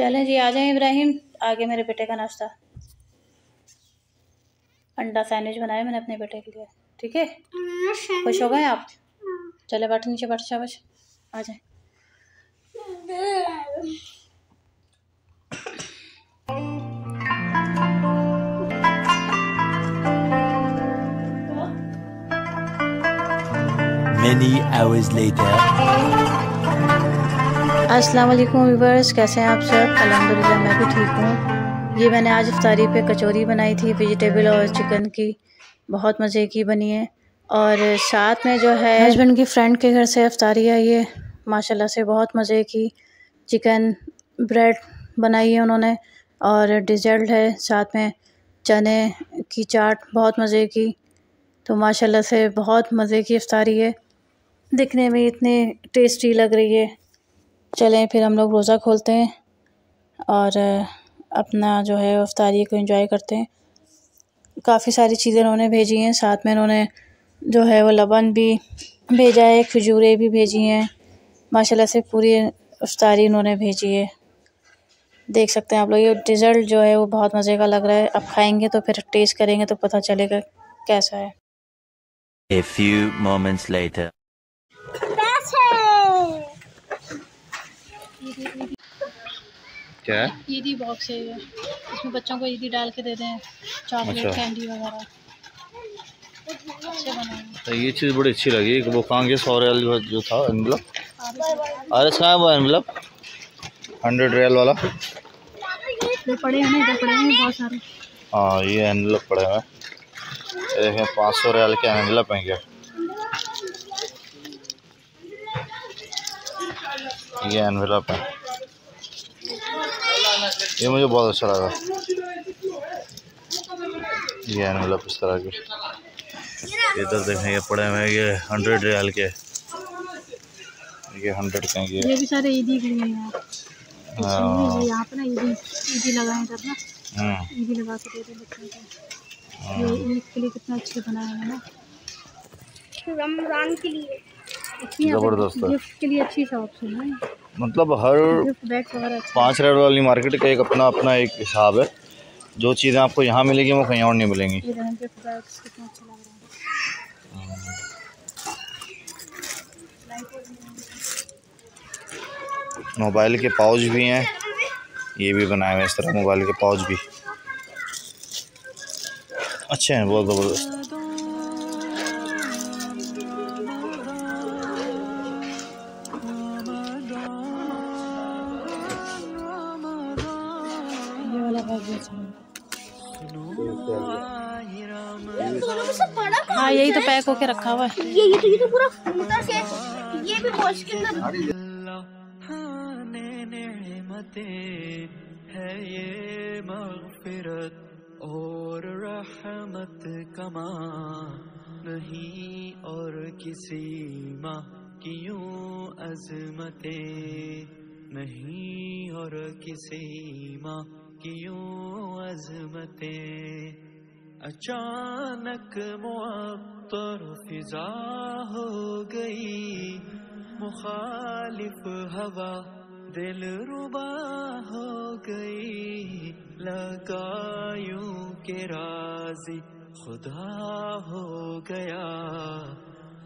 चलें जी आ जाएँ इब्राहिम। आगे मेरे बेटे का नाश्ता। अंडा सैंडविच बनाया मैंने अपने बेटे के लिए। ठीक है? खुश हो गए आप? चले बैठ नीचे बैठ शाबाश। आ जाए। Many hours later. अस्सलाम वालेकुम व्यूवर्स कैसे हैं आप सब? अल्हम्दुलिल्लाह, मैं भी ठीक हूँ। ये मैंने आज इफ्तारी पे कचौरी बनाई थी वेजिटेबल और चिकन की। बहुत मज़े की बनी है। और साथ में जो है हस्बैंड की फ्रेंड के घर से इफ्तारी आई है माशाल्लाह से बहुत मज़े की चिकन ब्रेड बनाई है उन्होंने। और डिज़र्ट है, साथ में चने की चाट, बहुत मज़े की। तो माशाल्लाह से बहुत मज़े की इफ्तारी है। दिखने में इतनी टेस्टी लग रही है। चलें, फिर हम लोग रोज़ा खोलते हैं और अपना जो है अफ्तारी को एंजॉय करते हैं। काफ़ी सारी चीज़ें उन्होंने भेजी हैं, साथ में उन्होंने जो है वो लबन भी भेजा है, खजूरें भी भेजी हैं। माशाल्लाह से पूरी अफ्तारी उन्होंने भेजी है। देख सकते हैं आप लोग, ये डिज़र्ट जो है वो बहुत मज़े का लग रहा है। अब खाएँगे तो फिर टेस्ट करेंगे तो पता चलेगा कैसा है। A few moments later. क्या है? ईदी बॉक्स है ये। इसमें बच्चों को ईदी डाल के दे दें चॉकलेट अच्छा। कैंडी वगैरह। तो ये चीज़ बड़ी अच्छी लगी वो कहाँ के सौ रियल जो, था एनवलप अरे कहाँ है वो एनवलप हंड्रेड रियल वाला? पड़े हैं इधर पड़े हैं बहुत सारे। हाँ ये एनवलप पड़े हैं। देखें पाँच सौ रियल के एनवलप हैं क्या? ये एनवलप है। ये मुझे बहुत अच्छा लगा। ये एनवलप इस तरह के। इधर देखें ये पड़े हुए हैं ये हंड्रेड रियल के। ये हंड्रेड के ये। भी सारे ईदी के लिए हैं। हाँ, ये यहाँ पे ना ईदी ईदी लगाए इधर ना। हम्म, ईदी लगा के दे दे बच्चों को। ये ईद के लिए कितना अच्छे बनाए हैं ना। रमज़ान के लिए। ज़बरदस्त है। गिफ्ट के लिए अच्छी शॉप्स है ना। मतलब हर बैग्स पाँच रेट वाली मार्केट का एक अपना अपना एक हिसाब है। जो चीज़ें आपको यहाँ मिलेगी वो कहीं और नहीं मिलेंगी। अच्छा मोबाइल के पाउच भी हैं। ये भी बनाए हुए इस तरह मोबाइल के पाउच भी। अच्छे हैं बहुत ज़बरदस्त। है हाँ यही तो पैक होके रखा हुआ है। ये ये तो ये तो पूरा फूटा से ये भी वॉश के अंदर है ये मगफिरत और रहमत कमा नहीं और किसी माँ की यूँ अजमते नहीं और किसी माँ की अचानक मुअत्तर फिजा हो गई। मुखालिफ हवा दिल रुबा हो गई। लगायूं के राज़ी खुदा हो गया।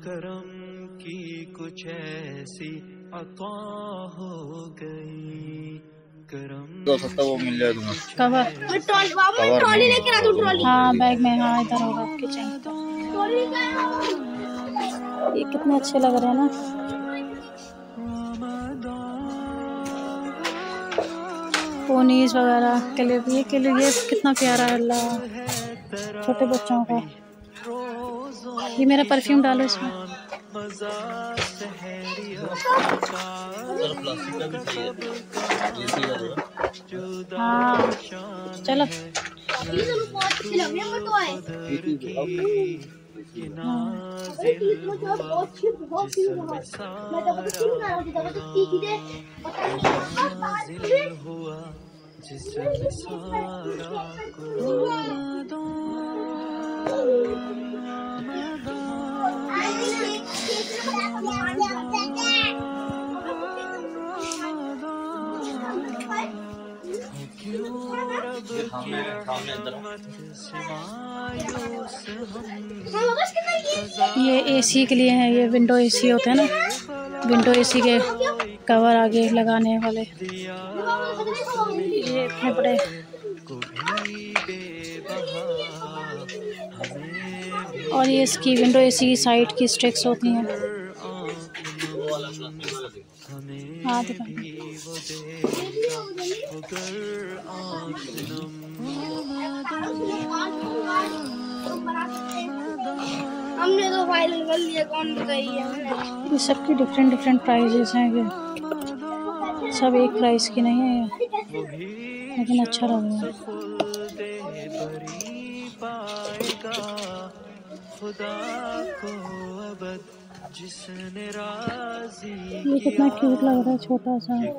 करम की कुछ ऐसी अता हो गई। करम हो वो मिल जाए तुम्हें। कवर। मैं ट्रॉली बाबू मैं ट्रॉली लेके आ दूँ ट्रॉली। हाँ बैग में हाँ इधर होगा किचन ट्रॉली लेके आया। ये कितने अच्छे लग रहे हैं ना। पोनीस वगैरह के लिए ये के लिए ये कितना प्यारा है अल्लाह। छोटे बच्चों का। ये मेरा परफ्यूम डालो इसमें। हाँ चलो। ये तो बहुत अच्छी लग ये एसी के लिए है, ये विंडो एसी होते हैं ना। विंडो एसी के कवर आगे लगाने वाले। ये इतने बड़े। और ये इसकी विंडो एसी की साइड की स्टिक्स होती हैं। हाँ दिखा हमने तो फाइनल कर लिया कौन बताइए ये सबकी डिफरेंट डिफरेंट प्राइजेस हैं ये। सब एक प्राइस की नहीं है। लेकिन अच्छा लग रहा है। ये कितना क्यूट लग रहा है छोटा सा है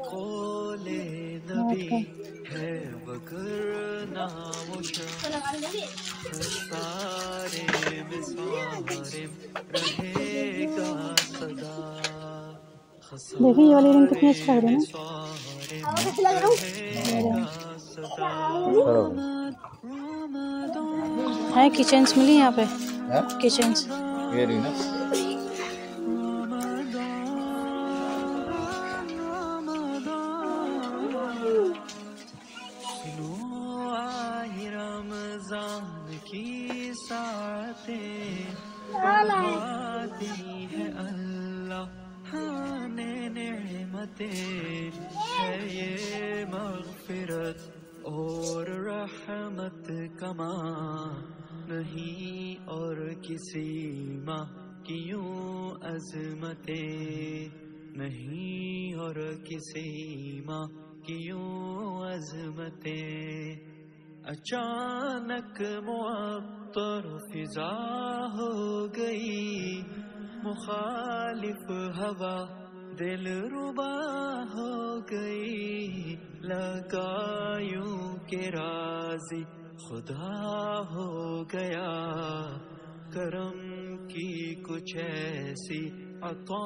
देखिए ये वाली रिंग कितनी अच्छी लग रही है हूँ है किचन्स मिली यहाँ पे? है? किचन्स ये रही और किसी माँ की यूँ अजमतें नहीं, और किसी माँ की यूँ अजमतें। अचानक मुअत्तर फिजा हो गई, मुखालिफ हवा दिल रुबा हो गई। लगा यूँ के राज़ी खुदा हो गया करम की कुछ ऐसी अता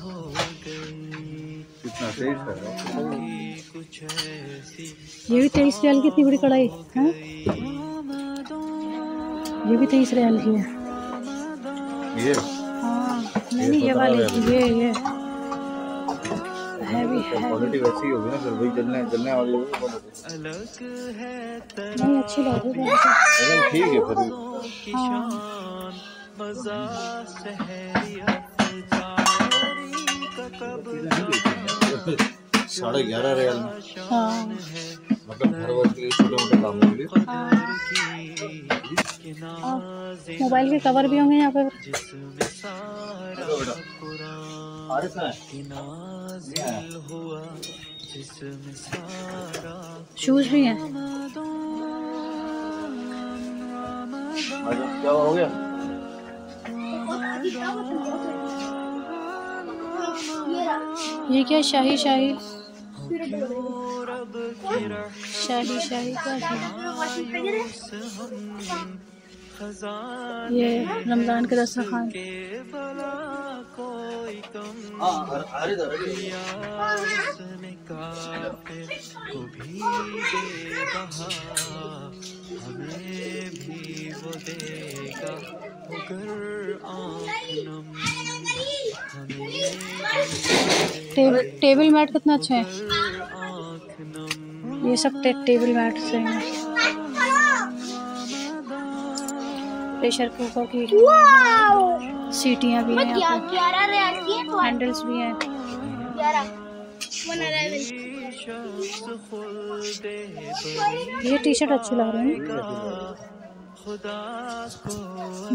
हो गई कितना तेज कर रहा हूँ? की कुछ ऐसी ये भी तेईस रियाल की इतनी बड़ी कढ़ाई है? ये भी तेईस रियाल की है। ये? हाँ नहीं नहीं ये वाली ये ये। है भी है क्वालिटी वैसी होगी ना फिर वही जलने जलने वाली होगी है नहीं अच्छी लग रही है। ठीक है फिर मज़ा सहरी का कब साढ़े ग्यारह रियाल में। हाँ। मतलब घर के लिए छोटे मोटे काम के लिए। हाँ। मोबाइल के कवर भी होंगे यहाँ पे हुआ शूज़ भी हैं। क्या हो गया? ये क्या शाही शाही? की शाही शाही क्या है? ये रमज़ान के दस्तरखान के को बहा हमें भी वो देगा। टेबल टेबल मैट कितना अच्छा है। ये सब टे, टेबल मैट से प्रेशर कुकर की सीटियाँ भी हैं हैंडल्स भी हैं। ये टी शर्ट अच्छी लग रही है।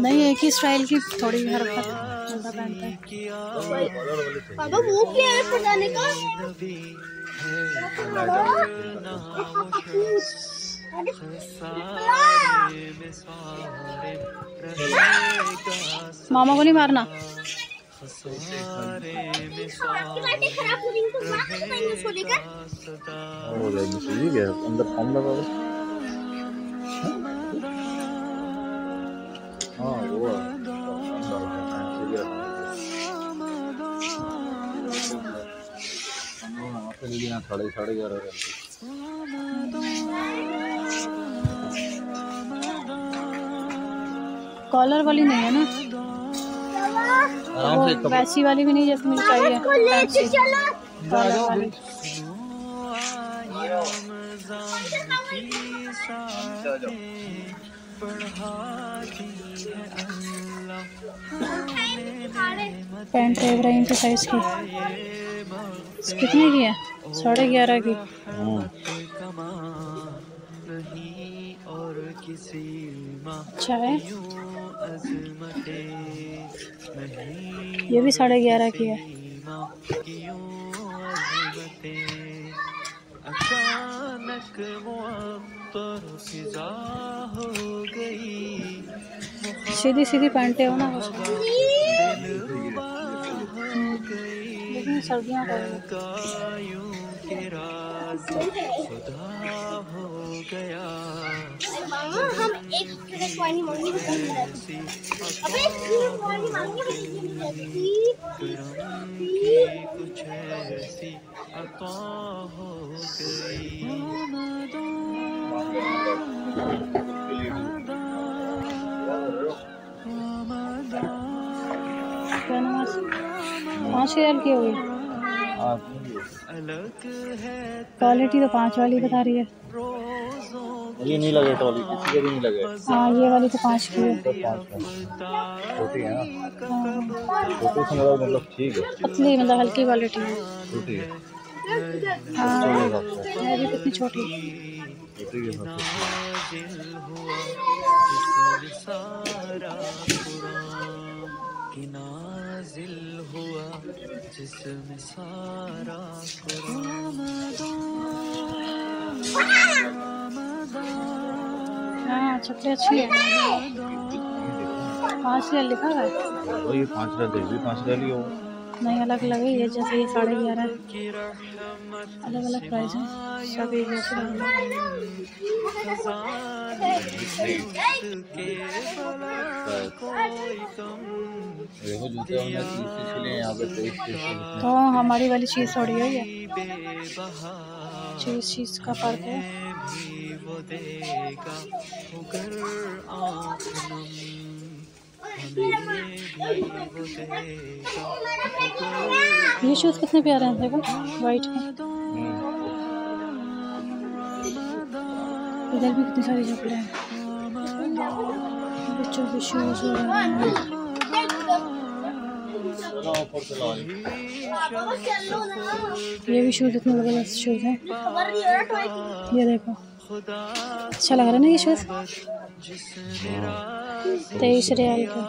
नहीं एक ही स्टाइल की थोड़ी हरकत बंदा पहनता है। पापा वो क्या है का? मामा को नहीं मारना? खराब हो रही हैं तो हो सही है। अंदर फॉर्म लगा कॉलर वाली नहीं है ना? आराम से वैसी वाली भी नहीं जैसे मिल चाहिए कॉलर वाली। पैंट है इब्राहिम के साइज़ की। कितने की है? साढ़े ग्यारह की। अच्छा है। ये भी साढ़े ग्यारह की है। अचानक फिजा हो गई। सीधी सीधी पैंटें हो ना। सर्दियों है। खुदा हो गया। हम एक तो अबे तो की कुछ ऐसी अता हो गई। पाँच हज़ार की होगी क्वालिटी तो पाँच वाली बता रही है। ये नहीं लगे टॉली किसी के भी नहीं लगे। हाँ ये वाली तो पाँच की है। छोटी है ना? छोटी से मतलब मतलब ठीक है। पतली मतलब हल्की क्वालिटी है। छोटी है। हाँ है भी कितनी छोटी जिसमें सारा सारा हाँ चपले अच्छी है। पाँच हज़ार लिखा हुआ है? और ये पाँच रह दे भी पाँच नहीं अलग अलग है ये जैसे ये साढ़े ग्यारह अलग अलग प्राइस है। सब एक जैसे तो हमारी वाली चीज़ थोड़ी है चीज़ चीज़ का फ़र्क है। देगा ये शूज़ कितने प्यारे हैं, देखो वाइट में इधर भी कितनी सारी चप्पलें हैं। बच्चों के शूज़ वगैरह हैं। ये भी शूज़ इतने ज़बरदस्त शूज़ हैं हो। ये देखो अच्छा लग रहा है ना ये शूज़ तेईस रियाल का।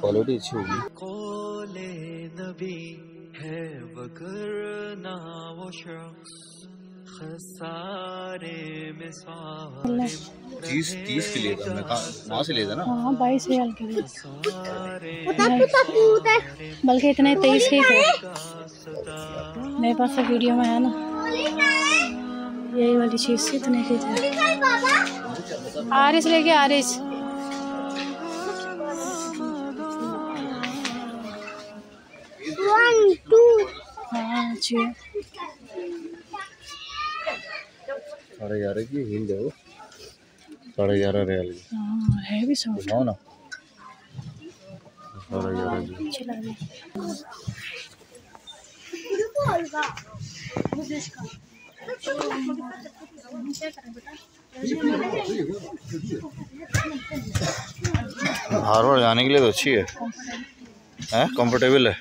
क्वालिटी अच्छी होगी। कोले नबी है वगरना वो शख्स खसारे में सारे तीस तीस के लिए था मैं कहा वहाँ से ना। हाँ बाईस रियाल के लिए। बल्कि इतने तेईस के ही थे। मेरे पास तो वीडियो में है ना। यही वाली चीज़ इतने की थे। आरिस लेके आरिस। है साढ़े ग्यारह की हील साढ़े ग्यारह रियाल। की हाँ है भी दिखाओ ना। साढ़े ग्यारह की जाने के लिए तो अच्छी है। हैं? कंफर्टेबल है?